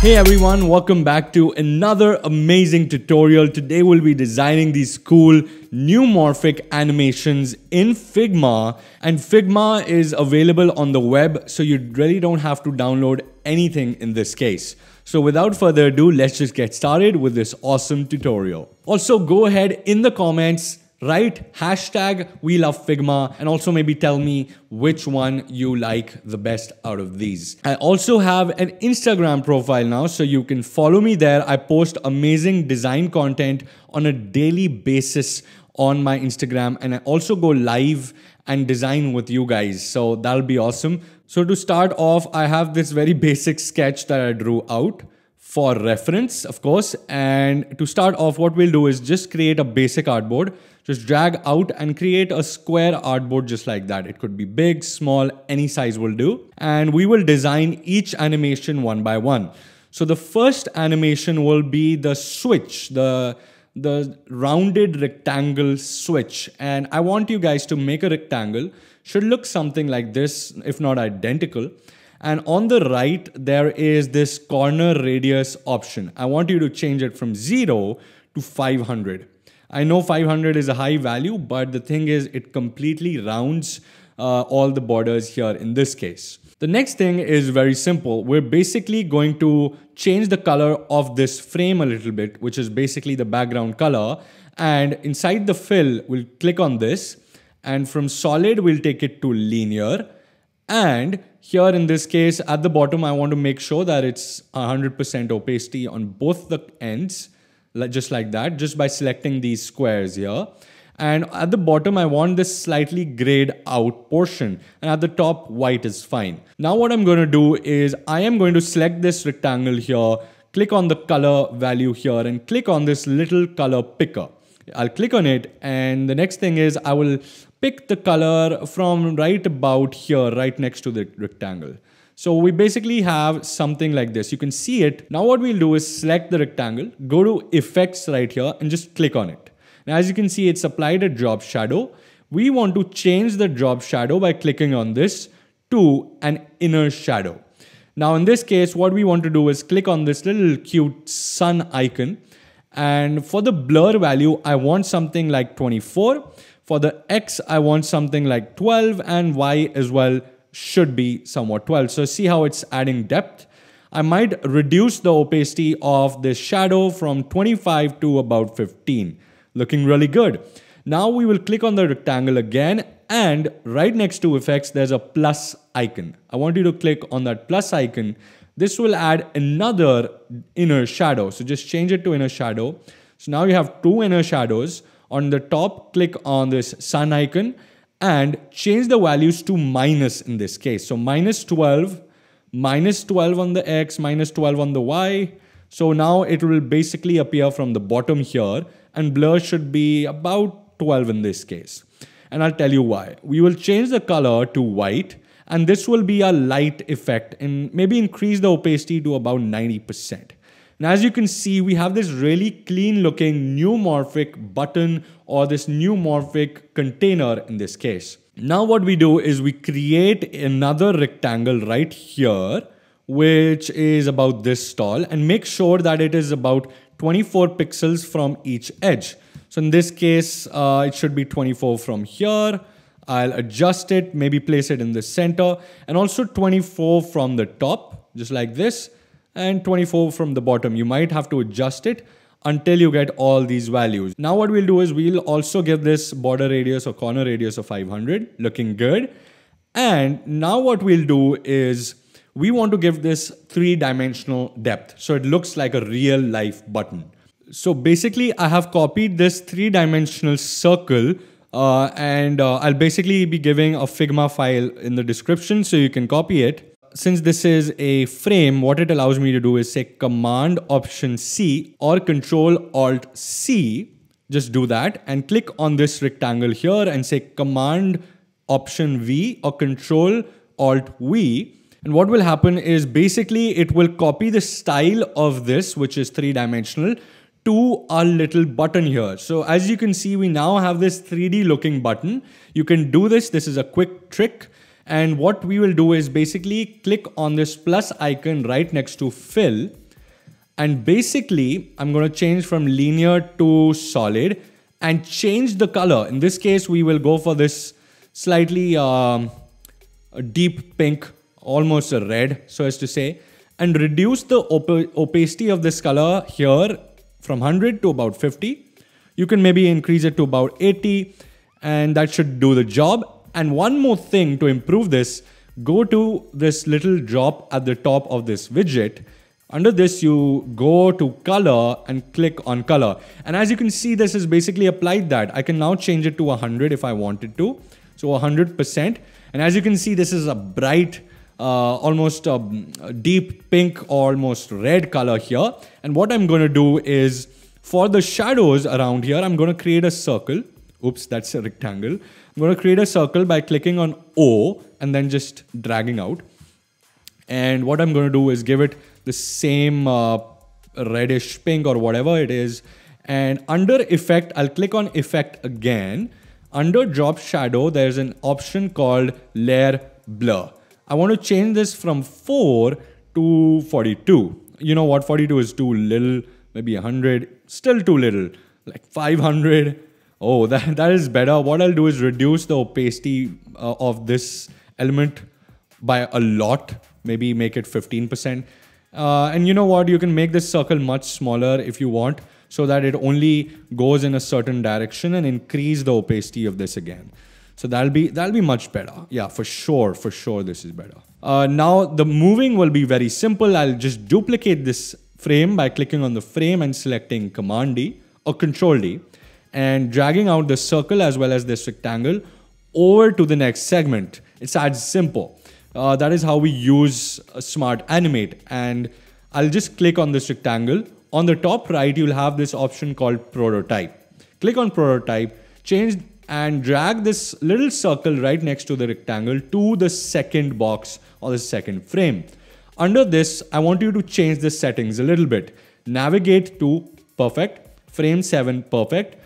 Hey everyone, welcome back to another amazing tutorial. Today we'll be designing these cool neumorphic animations in Figma and Figma is available on the web so you really don't have to download anything in this case. So without further ado, let's just get started with this awesome tutorial. Also go ahead in the comments write hashtag we love Figma and also maybe tell me which one you like the best out of these. I also have an Instagram profile now so you can follow me there. I post amazing design content on a daily basis on my Instagram and I also go live and design with you guys. So that'll be awesome. So to start off, I have this very basic sketch that I drew out for reference, of course. And to start off, what we'll do is just create a basic artboard. Just drag out and create a square artboard just like that. It could be big, small, any size will do. And we will design each animation one by one. So the first animation will be the switch, the the rounded rectangle switch. And I want you guys to make a rectangle. Should look something like this, if not identical. And on the right, there is this corner radius option. I want you to change it from zero to 500. I know 500 is a high value, but the thing is it completely rounds uh, all the borders here in this case. The next thing is very simple. We're basically going to change the color of this frame a little bit, which is basically the background color. And inside the fill, we'll click on this. And from solid, we'll take it to linear. And here in this case, at the bottom, I want to make sure that it's 100% opacity on both the ends just like that, just by selecting these squares here. And at the bottom, I want this slightly grayed out portion. And at the top, white is fine. Now what I'm going to do is I am going to select this rectangle here, click on the color value here and click on this little color picker. I'll click on it and the next thing is I will pick the color from right about here, right next to the rectangle. So we basically have something like this. You can see it. Now what we'll do is select the rectangle, go to effects right here and just click on it. Now as you can see, it's applied a drop shadow. We want to change the drop shadow by clicking on this to an inner shadow. Now in this case, what we want to do is click on this little cute sun icon. And for the blur value, I want something like 24. For the X, I want something like 12 and Y as well should be somewhat 12. So see how it's adding depth. I might reduce the opacity of this shadow from 25 to about 15. Looking really good. Now we will click on the rectangle again and right next to effects there's a plus icon. I want you to click on that plus icon. This will add another inner shadow. So just change it to inner shadow. So now you have two inner shadows. On the top, click on this sun icon and change the values to minus in this case. So minus 12, minus 12 on the x, minus 12 on the y. So now it will basically appear from the bottom here and blur should be about 12 in this case. And I'll tell you why. We will change the color to white and this will be a light effect and maybe increase the opacity to about 90%. Now, as you can see, we have this really clean looking neumorphic button or this neumorphic container in this case. Now what we do is we create another rectangle right here, which is about this tall and make sure that it is about 24 pixels from each edge. So in this case, uh, it should be 24 from here. I'll adjust it, maybe place it in the center and also 24 from the top, just like this and 24 from the bottom. You might have to adjust it until you get all these values. Now what we'll do is we'll also give this border radius or corner radius of 500, looking good. And now what we'll do is we want to give this three-dimensional depth. So it looks like a real life button. So basically I have copied this three-dimensional circle uh, and uh, I'll basically be giving a Figma file in the description so you can copy it since this is a frame, what it allows me to do is say Command Option C or Control Alt C. Just do that and click on this rectangle here and say Command Option V or Control Alt V. And what will happen is basically it will copy the style of this, which is three dimensional, to our little button here. So as you can see, we now have this 3D looking button. You can do this. This is a quick trick. And what we will do is basically click on this plus icon right next to fill And basically, I'm going to change from linear to solid and change the color. In this case, we will go for this slightly um, deep pink, almost a red, so as to say, and reduce the op opacity of this color here from 100 to about 50. You can maybe increase it to about 80 and that should do the job. And one more thing to improve this, go to this little drop at the top of this widget. Under this, you go to color and click on color. And as you can see, this is basically applied that. I can now change it to 100 if I wanted to. So 100%. And as you can see, this is a bright, uh, almost a deep pink, almost red color here. And what I'm going to do is for the shadows around here, I'm going to create a circle. Oops, that's a rectangle. I'm going to create a circle by clicking on O and then just dragging out. And what I'm going to do is give it the same uh, reddish pink or whatever it is. And under effect, I'll click on effect again. Under drop shadow, there's an option called layer blur. I want to change this from 4 to 42. You know what? 42 is too little, maybe 100, still too little, like 500. Oh, that, that is better. What I'll do is reduce the opacity uh, of this element by a lot, maybe make it 15%. Uh, and you know what? You can make this circle much smaller if you want so that it only goes in a certain direction and increase the opacity of this again. So that'll be that'll be much better. Yeah, for sure, for sure this is better. Uh, now the moving will be very simple. I'll just duplicate this frame by clicking on the frame and selecting Command D or Control D and dragging out the circle as well as this rectangle over to the next segment. It's as simple. Uh, that is how we use Smart Animate. And I'll just click on this rectangle. On the top right, you'll have this option called Prototype. Click on Prototype, change and drag this little circle right next to the rectangle to the second box or the second frame. Under this, I want you to change the settings a little bit. Navigate to perfect, frame 7 perfect.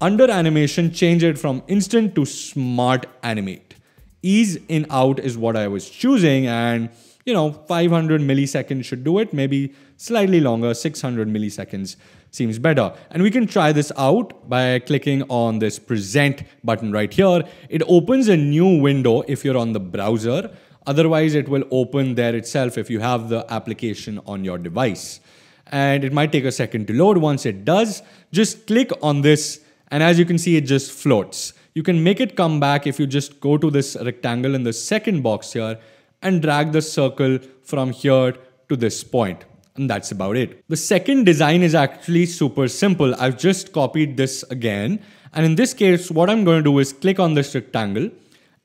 Under animation, change it from instant to smart animate. Ease in out is what I was choosing and you know 500 milliseconds should do it. Maybe slightly longer 600 milliseconds seems better. And we can try this out by clicking on this present button right here. It opens a new window if you're on the browser. Otherwise it will open there itself if you have the application on your device. And it might take a second to load. Once it does just click on this and as you can see it just floats you can make it come back if you just go to this rectangle in the second box here and drag the circle from here to this point. And that's about it. The second design is actually super simple. I've just copied this again. And in this case, what I'm going to do is click on this rectangle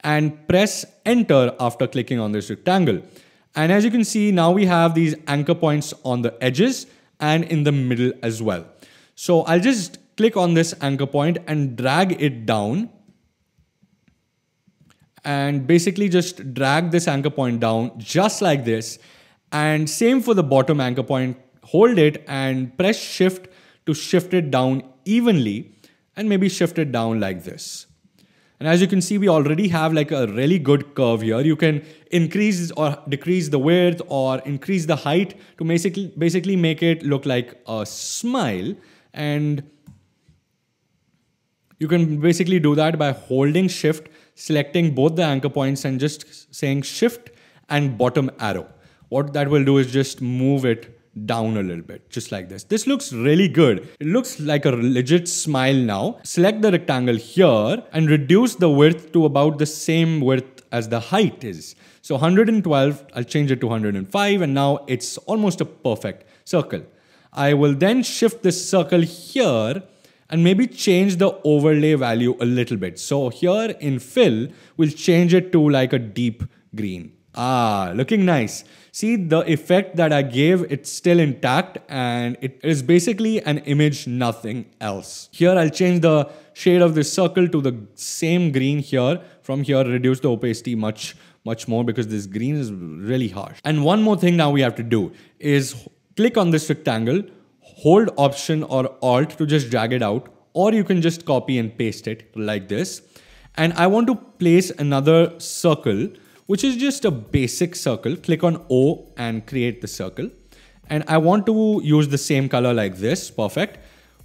and press enter after clicking on this rectangle. And as you can see, now we have these anchor points on the edges and in the middle as well. So I'll just click on this anchor point and drag it down and basically just drag this anchor point down just like this. And same for the bottom anchor point, hold it and press shift to shift it down evenly and maybe shift it down like this. And as you can see, we already have like a really good curve here. You can increase or decrease the width or increase the height to basically, basically make it look like a smile. And you can basically do that by holding shift selecting both the anchor points and just saying shift and bottom arrow. What that will do is just move it down a little bit, just like this. This looks really good. It looks like a legit smile now. Select the rectangle here and reduce the width to about the same width as the height is. So 112, I'll change it to 105 and now it's almost a perfect circle. I will then shift this circle here and maybe change the overlay value a little bit. So here in fill, we'll change it to like a deep green. Ah, looking nice. See the effect that I gave, it's still intact and it is basically an image, nothing else. Here I'll change the shade of this circle to the same green here. From here, reduce the opacity much, much more because this green is really harsh. And one more thing now we have to do is click on this rectangle, hold option or alt to just drag it out or you can just copy and paste it like this. And I want to place another circle, which is just a basic circle. Click on O and create the circle. And I want to use the same color like this, perfect.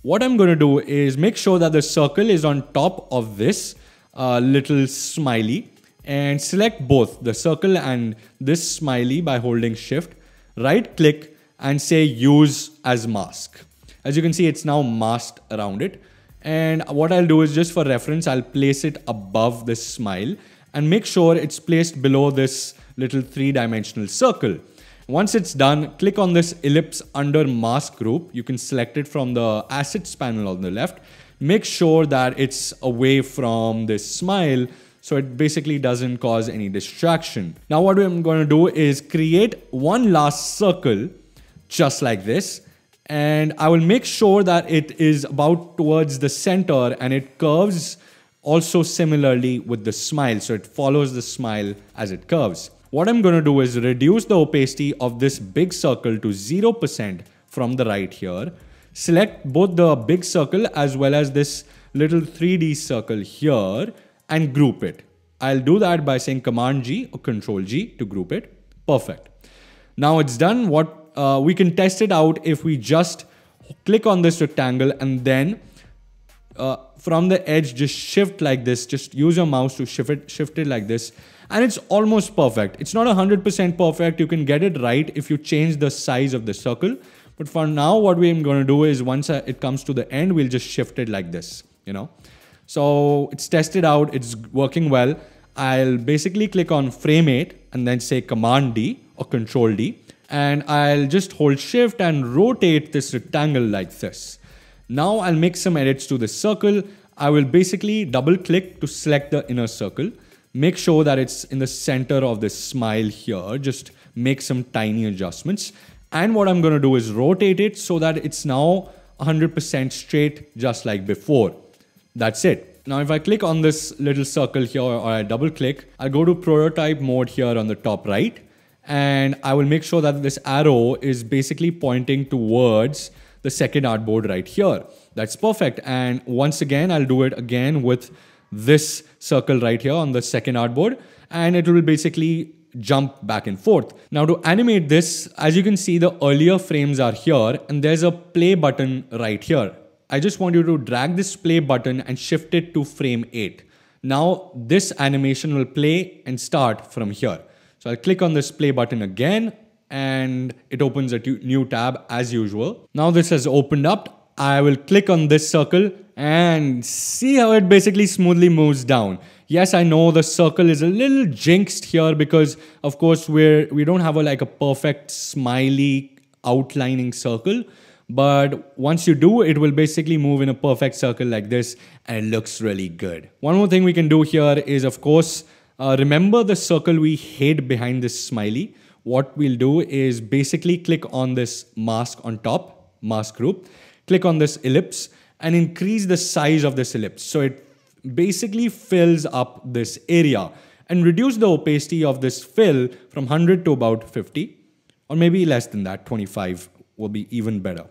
What I'm going to do is make sure that the circle is on top of this uh, little smiley and select both the circle and this smiley by holding shift, right click and say use as mask. As you can see, it's now masked around it. And what I'll do is just for reference, I'll place it above this smile and make sure it's placed below this little three dimensional circle. Once it's done, click on this ellipse under mask group. You can select it from the assets panel on the left. Make sure that it's away from this smile so it basically doesn't cause any distraction. Now what I'm going to do is create one last circle just like this and I will make sure that it is about towards the center and it curves also similarly with the smile so it follows the smile as it curves. What I'm going to do is reduce the opacity of this big circle to 0% from the right here. Select both the big circle as well as this little 3D circle here and group it. I'll do that by saying Command G or Control G to group it. Perfect. Now it's done. What uh, we can test it out if we just click on this rectangle and then uh, from the edge just shift like this just use your mouse to shift it shift it like this and it's almost perfect. It's not 100% perfect. You can get it right if you change the size of the circle. But for now, what we're going to do is once it comes to the end, we'll just shift it like this, you know. So it's tested out. It's working well. I'll basically click on frame 8 and then say command D or control D. And I'll just hold shift and rotate this rectangle like this. Now I'll make some edits to the circle. I will basically double click to select the inner circle make sure that it's in the center of this smile here. Just make some tiny adjustments. And what I'm going to do is rotate it so that it's now 100% straight just like before. That's it. Now if I click on this little circle here or I double click, I go to prototype mode here on the top right and I will make sure that this arrow is basically pointing towards the second artboard right here. That's perfect. And once again, I'll do it again with this circle right here on the second artboard and it will basically jump back and forth. Now to animate this, as you can see, the earlier frames are here and there's a play button right here. I just want you to drag this play button and shift it to frame 8. Now this animation will play and start from here. So I'll click on this play button again and it opens a new tab as usual. Now this has opened up I will click on this circle and see how it basically smoothly moves down. Yes, I know the circle is a little jinxed here because of course we're we don't have a like a perfect smiley outlining circle. But once you do, it will basically move in a perfect circle like this and it looks really good. One more thing we can do here is of course, uh, remember the circle we hid behind this smiley. What we'll do is basically click on this mask on top, mask group click on this ellipse and increase the size of this ellipse. So it basically fills up this area and reduce the opacity of this fill from 100 to about 50 or maybe less than that, 25 will be even better.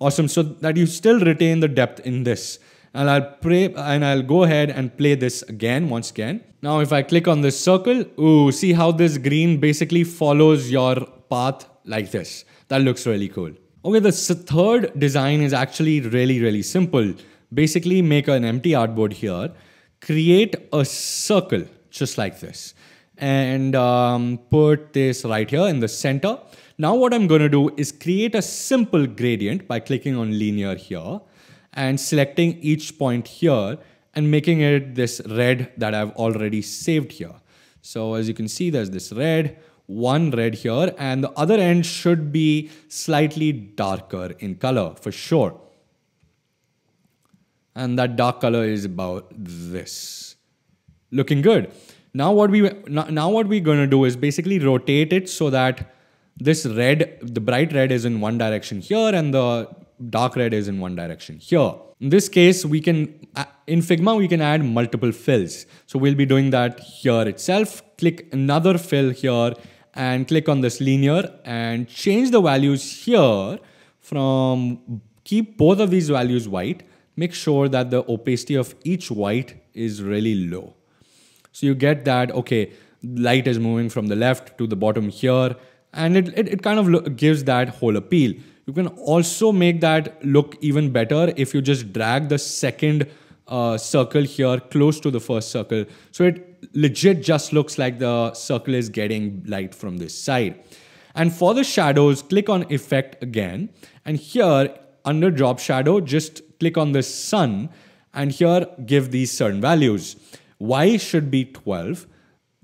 Awesome, so that you still retain the depth in this. And I'll pray and I'll go ahead and play this again, once again. Now if I click on this circle, ooh, see how this green basically follows your path like this. That looks really cool. Okay, the third design is actually really, really simple. Basically, make an empty artboard here, create a circle just like this, and um, put this right here in the center. Now what I'm going to do is create a simple gradient by clicking on linear here and selecting each point here and making it this red that I've already saved here. So as you can see, there's this red one red here and the other end should be slightly darker in color for sure. And that dark color is about this. Looking good. Now what we now what we're to do is basically rotate it so that this red, the bright red is in one direction here and the dark red is in one direction here. In this case, we can, uh, in Figma, we can add multiple fills. So we'll be doing that here itself. Click another fill here and click on this linear and change the values here from keep both of these values white. Make sure that the opacity of each white is really low. So you get that, okay, light is moving from the left to the bottom here and it, it, it kind of gives that whole appeal. You can also make that look even better if you just drag the second uh, circle here close to the first circle. So it legit just looks like the circle is getting light from this side. And for the shadows, click on effect again. And here under drop shadow, just click on the sun and here give these certain values. Y should be 12,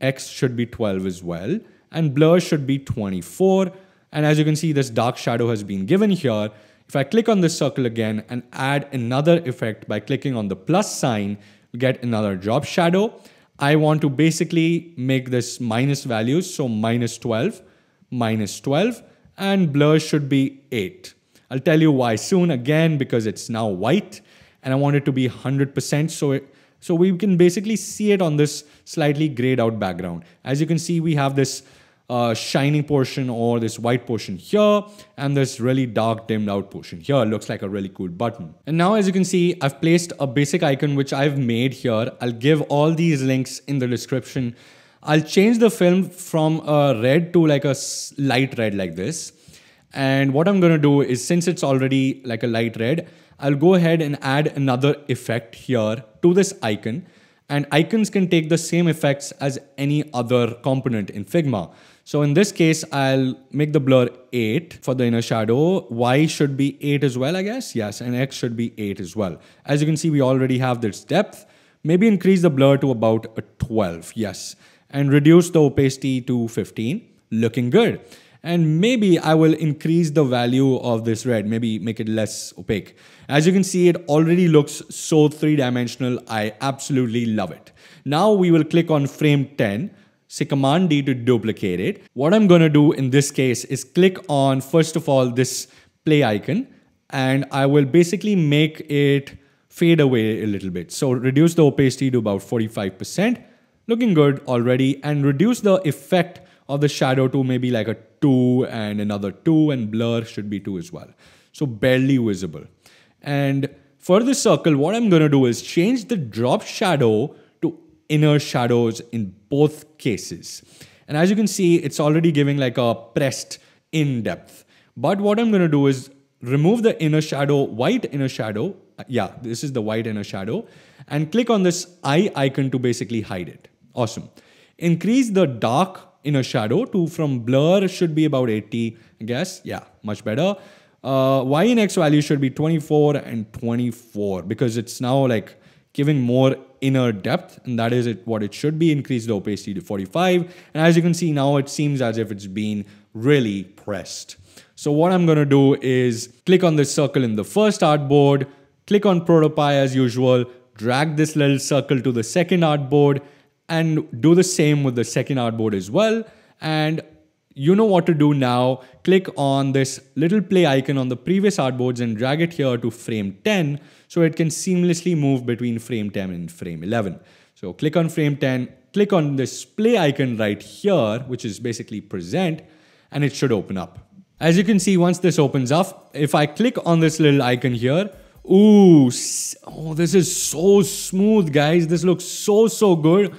X should be 12 as well, and blur should be 24. And as you can see, this dark shadow has been given here. If I click on this circle again and add another effect by clicking on the plus sign, you get another drop shadow. I want to basically make this minus values, so minus 12, minus 12, and blur should be 8. I'll tell you why soon again because it's now white and I want it to be 100% so it, so we can basically see it on this slightly grayed out background. As you can see, we have this uh, shiny portion or this white portion here and this really dark dimmed out portion here looks like a really cool button. And now as you can see, I've placed a basic icon which I've made here. I'll give all these links in the description. I'll change the film from a red to like a light red like this. And what I'm going to do is since it's already like a light red, I'll go ahead and add another effect here to this icon. And icons can take the same effects as any other component in Figma. So in this case, I'll make the blur 8 for the inner shadow. Y should be 8 as well, I guess. Yes, and X should be 8 as well. As you can see, we already have this depth. Maybe increase the blur to about a 12. Yes. And reduce the opacity to 15. Looking good and maybe I will increase the value of this red, maybe make it less opaque. As you can see, it already looks so three-dimensional. I absolutely love it. Now we will click on frame 10, say Command D to duplicate it. What I'm gonna do in this case is click on, first of all, this play icon, and I will basically make it fade away a little bit. So reduce the opacity to about 45%, looking good already, and reduce the effect of the shadow to maybe like a 2 and another 2 and blur should be 2 as well. So barely visible. And for this circle, what I'm to do is change the drop shadow inner shadows in both cases. And as you can see, it's already giving like a pressed in depth. But what I'm going to do is remove the inner shadow, white inner shadow. Yeah, this is the white inner shadow. And click on this eye icon to basically hide it. Awesome. Increase the dark inner shadow to from blur should be about 80 I guess yeah much better uh, y in x value should be 24 and 24 because it's now like giving more inner depth and that is it what it should be increase the opacity to 45 and as you can see now it seems as if it's been really pressed so what I'm gonna do is click on this circle in the first artboard click on prototype as usual drag this little circle to the second artboard and do the same with the second artboard as well. And you know what to do now. Click on this little play icon on the previous artboards and drag it here to frame 10 so it can seamlessly move between frame 10 and frame 11. So click on frame 10, click on this play icon right here, which is basically present, and it should open up. As you can see, once this opens up, if I click on this little icon here, ooh, oh, this is so smooth, guys. This looks so, so good.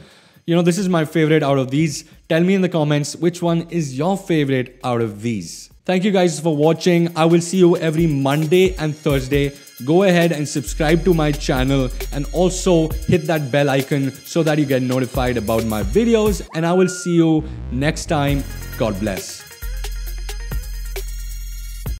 You know, this is my favorite out of these. Tell me in the comments which one is your favorite out of these. Thank you guys for watching. I will see you every Monday and Thursday. Go ahead and subscribe to my channel and also hit that bell icon so that you get notified about my videos. And I will see you next time. God bless.